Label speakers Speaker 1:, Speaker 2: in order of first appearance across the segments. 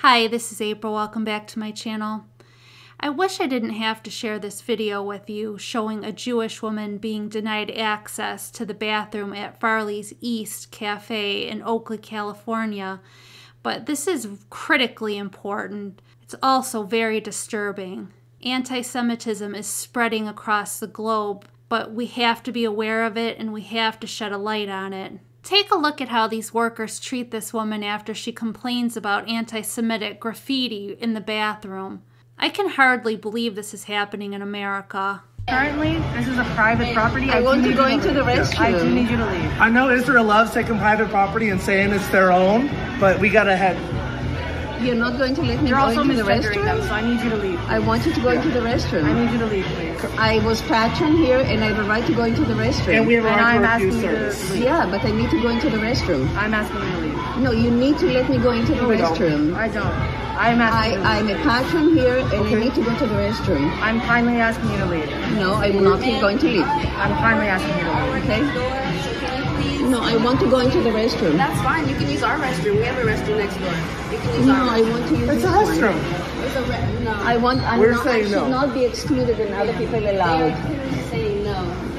Speaker 1: Hi, this is April. Welcome back to my channel. I wish I didn't have to share this video with you showing a Jewish woman being denied access to the bathroom at Farley's East Cafe in Oakland, California, but this is critically important. It's also very disturbing. Anti Semitism is spreading across the globe, but we have to be aware of it and we have to shed a light on it. Take a look at how these workers treat this woman after she complains about anti Semitic graffiti in the bathroom. I can hardly believe this is happening in America.
Speaker 2: Currently, this is a private property.
Speaker 3: I want
Speaker 2: do
Speaker 3: to
Speaker 2: need
Speaker 3: go
Speaker 2: you
Speaker 3: into the
Speaker 2: leave. I do need you to leave.
Speaker 4: I know Israel loves taking private property and saying it's their own, but we gotta have.
Speaker 3: You're not going to let me
Speaker 2: You're
Speaker 3: go into the
Speaker 2: misgendering them,
Speaker 3: restroom?
Speaker 2: so I need you to leave.
Speaker 3: I want you to go into the restroom.
Speaker 2: I
Speaker 3: restroom.
Speaker 2: need you to leave, please.
Speaker 3: I was patron here and I have a right to go into the restroom.
Speaker 4: And we have a
Speaker 2: And
Speaker 4: right
Speaker 2: I'm
Speaker 4: to
Speaker 2: asking
Speaker 4: refuse
Speaker 2: you to
Speaker 4: service.
Speaker 2: leave.
Speaker 3: yeah, but I need to go into the restroom.
Speaker 2: I'm asking you to leave.
Speaker 3: No, you need to let me go into the
Speaker 4: No, we don't.
Speaker 3: restroom.
Speaker 2: I don't. I'm asking you to
Speaker 3: I,
Speaker 2: leave.
Speaker 3: I'm a patron here and
Speaker 4: Okay.
Speaker 3: I need to go to the restroom.
Speaker 2: I'm kindly asking you to leave.
Speaker 3: No, I'm not be going to leave.
Speaker 2: I'm kindly asking you to leave.
Speaker 3: Okay? No, I want to go into the restroom.
Speaker 5: That's fine. You can use our restroom. We have a restroom next door. You can use
Speaker 3: No,
Speaker 5: our
Speaker 3: I want to use
Speaker 4: It's a
Speaker 3: this one.
Speaker 4: restroom.
Speaker 5: It's a re- no.
Speaker 3: I want. I'm
Speaker 4: We're
Speaker 3: not, I should
Speaker 4: no.
Speaker 3: not be excluded and other people
Speaker 5: They are
Speaker 3: allowed.
Speaker 5: clearly saying no.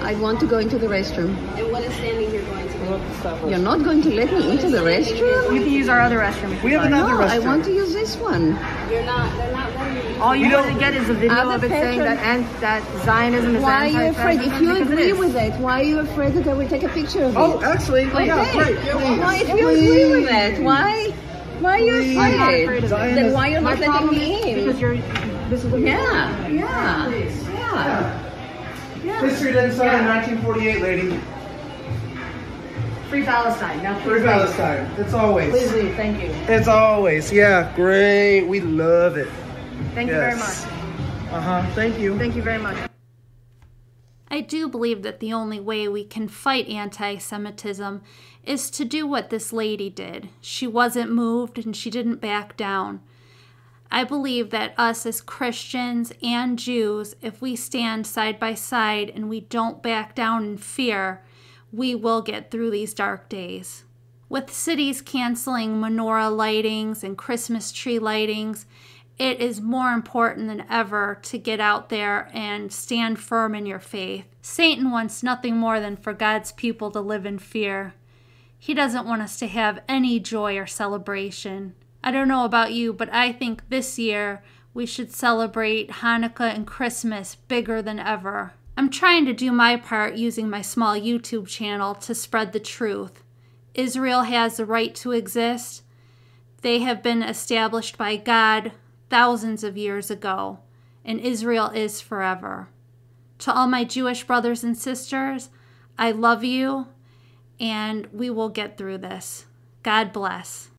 Speaker 3: I want to go into the restroom.
Speaker 5: And what is standing here going to do?
Speaker 3: You're not going to let me into the restroom?
Speaker 2: You can use our other restroom
Speaker 4: We have
Speaker 2: like.
Speaker 4: another
Speaker 3: No,
Speaker 4: restroom.
Speaker 3: I want to use this one.
Speaker 5: You're not. They're not letting you.
Speaker 2: All you
Speaker 4: We
Speaker 2: want to get is a video
Speaker 3: Other
Speaker 2: of it saying that and that Zionism is
Speaker 3: Why are you afraid? If you
Speaker 2: because it
Speaker 3: agree with it, why are you afraid that I will take a picture of you?
Speaker 4: Oh,
Speaker 3: it?
Speaker 4: actually, oh, yeah,
Speaker 3: Okay.
Speaker 4: great.
Speaker 3: No, if you
Speaker 4: Please.
Speaker 3: agree with it, why? Why are you
Speaker 4: Please.
Speaker 2: I'm not
Speaker 3: afraid?
Speaker 2: afraid of
Speaker 4: Zion
Speaker 2: it.
Speaker 3: Then why you're
Speaker 2: My
Speaker 3: not letting
Speaker 2: problem
Speaker 3: me
Speaker 2: is
Speaker 3: in?
Speaker 2: because you're. This is what you're
Speaker 3: Yeah, yeah, yeah.
Speaker 4: History didn't start in 1948, lady.
Speaker 2: Free Palestine. Now
Speaker 4: Free
Speaker 2: please
Speaker 4: Palestine. It's always.
Speaker 2: Please leave. Thank you.
Speaker 4: It's always. Yeah, great. We love it.
Speaker 2: Thank you very much.
Speaker 4: Uh huh. Thank you.
Speaker 2: Thank you very much.
Speaker 1: I do believe that the only way we can fight anti Semitism is to do what this lady did. She wasn't moved and she didn't back down. I believe that us as Christians and Jews, if we stand side by side and we don't back down in fear, we will get through these dark days. With cities canceling menorah lightings and Christmas tree lightings, it is more important than ever to get out there and stand firm in your faith. Satan wants nothing more than for God's people to live in fear. He doesn't want us to have any joy or celebration. I don't know about you, but I think this year we should celebrate Hanukkah and Christmas bigger than ever. I'm trying to do my part using my small YouTube channel to spread the truth. Israel has the right to exist. They have been established by God thousands of years ago, and Israel is forever. To all my Jewish brothers and sisters, I love you, and we will get through this. God bless.